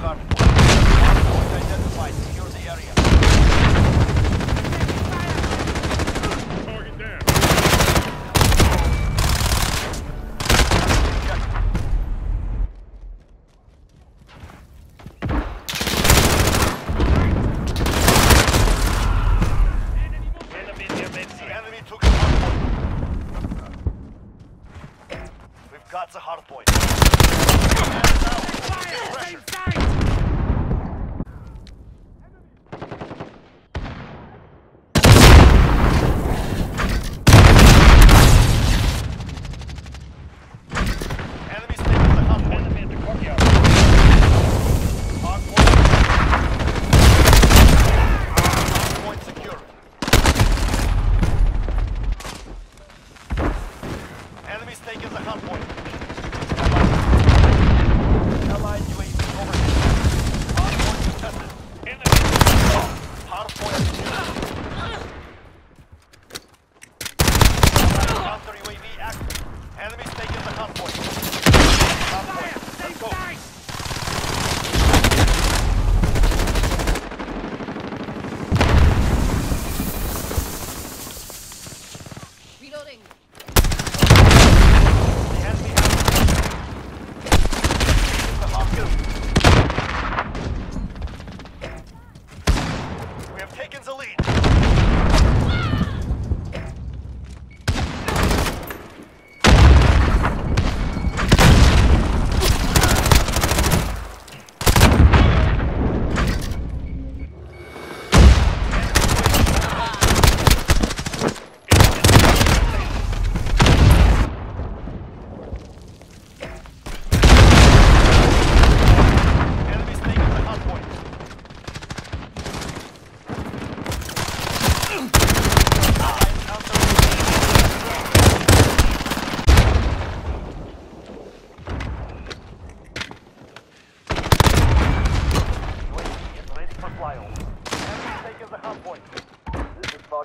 Klart.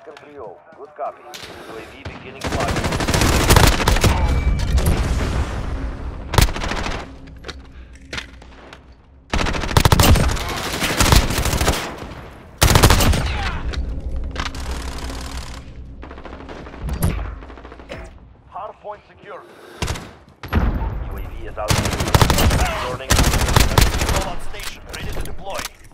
Falcon 3 -0. Good copy. UAV beginning flight. Hardpoint secure. UAV is out. Warning. Control on station, ready to deploy.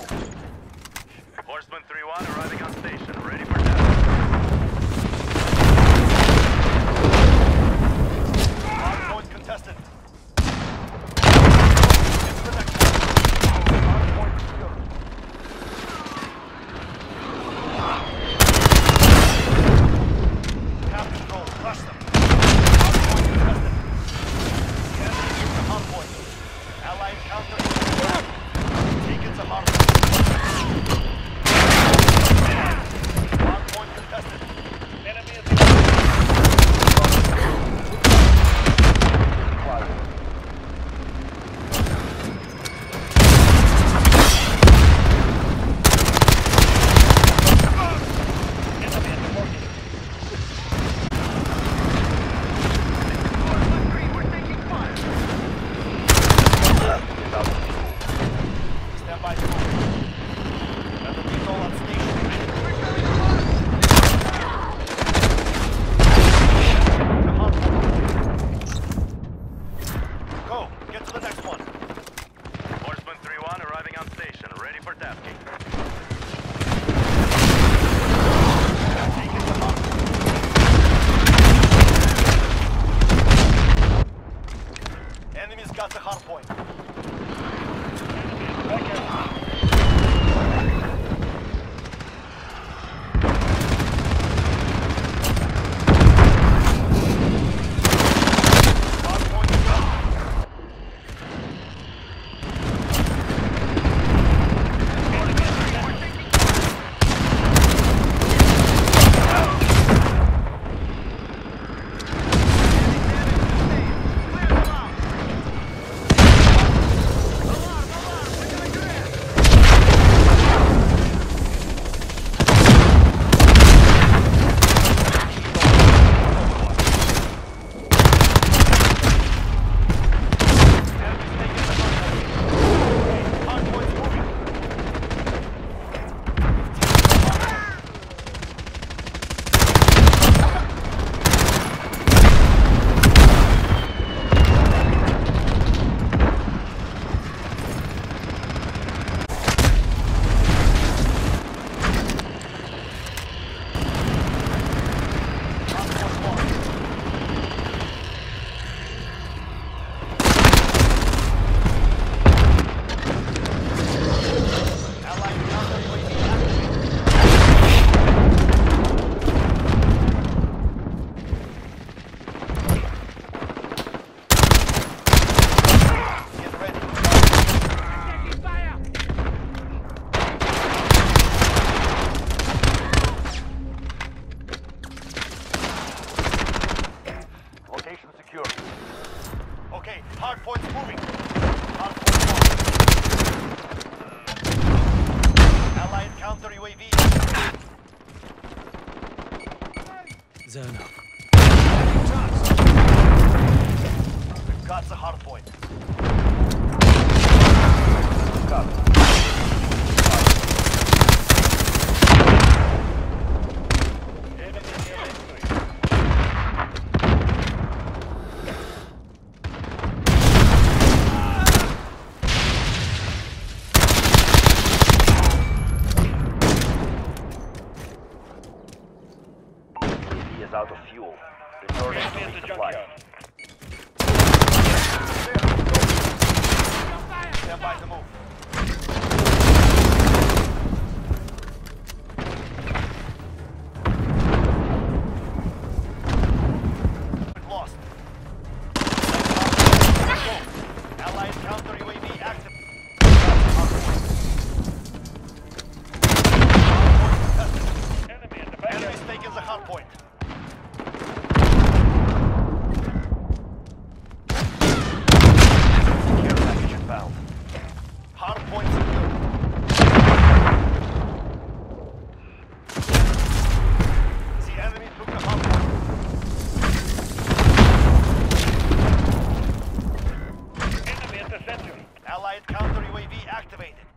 force. Horseman 3-1 arriving on station, ready for task. That's the hard point. Copy. Allied counter UAV activated.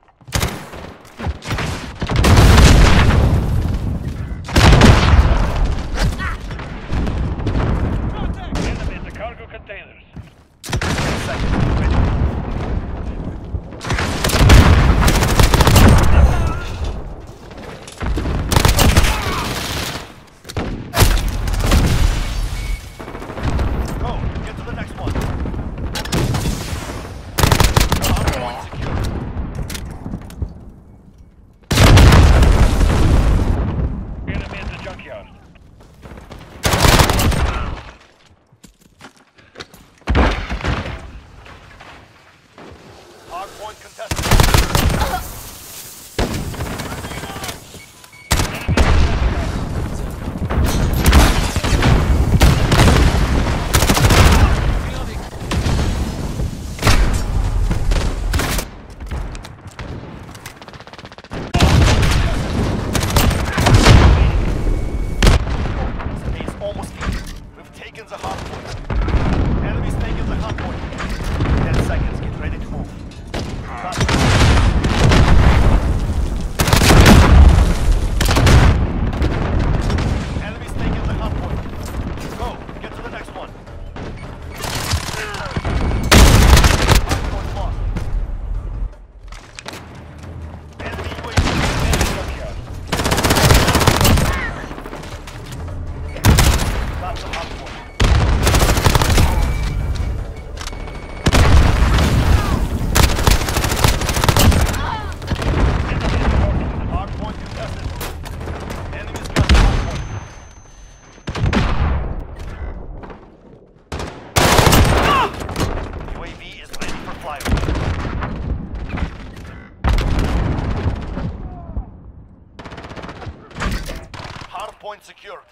Checkpoint secured.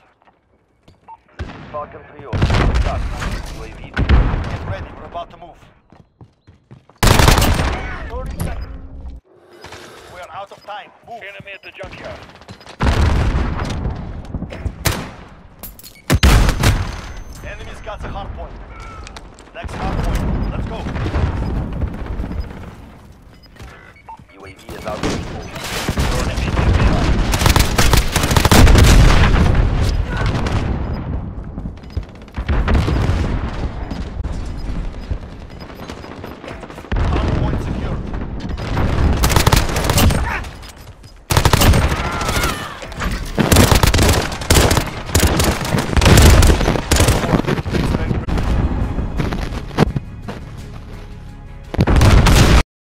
Falcon 3 over. UAV. Get ready, we're about to move. 30 seconds. We are out of time. Move. Enemy at the junkyard.